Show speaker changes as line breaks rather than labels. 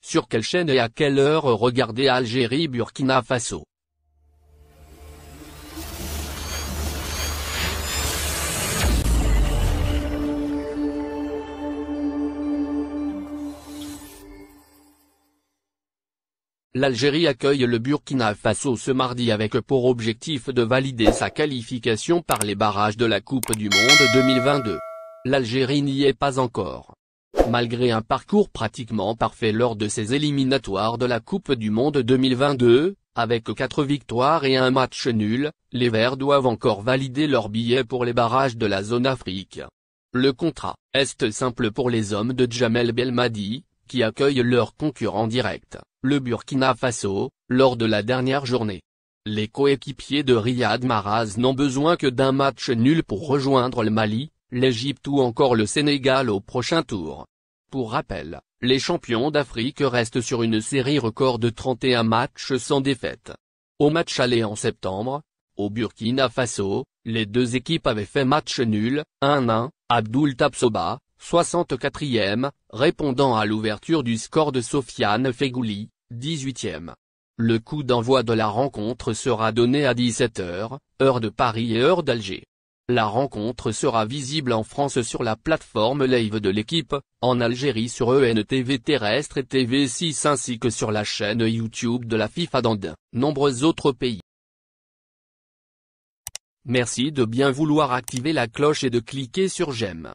Sur quelle chaîne et à quelle heure regarder Algérie-Burkina Faso? L'Algérie accueille le Burkina Faso ce mardi avec pour objectif de valider sa qualification par les barrages de la Coupe du Monde 2022. L'Algérie n'y est pas encore. Malgré un parcours pratiquement parfait lors de ses éliminatoires de la Coupe du Monde 2022, avec 4 victoires et un match nul, les Verts doivent encore valider leur billet pour les barrages de la zone Afrique. Le contrat est simple pour les hommes de Djamel Belmadi, qui accueillent leur concurrent direct, le Burkina Faso, lors de la dernière journée. Les coéquipiers de Riyad Mahrez n'ont besoin que d'un match nul pour rejoindre le Mali, l'Égypte ou encore le Sénégal au prochain tour. Pour rappel, les champions d'Afrique restent sur une série record de 31 matchs sans défaite. Au match aller en septembre, au Burkina Faso, les deux équipes avaient fait match nul, 1-1, Abdul Tabsoba, 64e, répondant à l'ouverture du score de Sofiane Fegouli, 18e. Le coup d'envoi de la rencontre sera donné à 17h, heure de Paris et heure d'Alger. La rencontre sera visible en France sur la plateforme live de l'équipe, en Algérie sur ENTV terrestre et TV6 ainsi que sur la chaîne YouTube de la FIFA dans de nombreux autres pays. Merci de bien vouloir activer la cloche et de cliquer sur j'aime.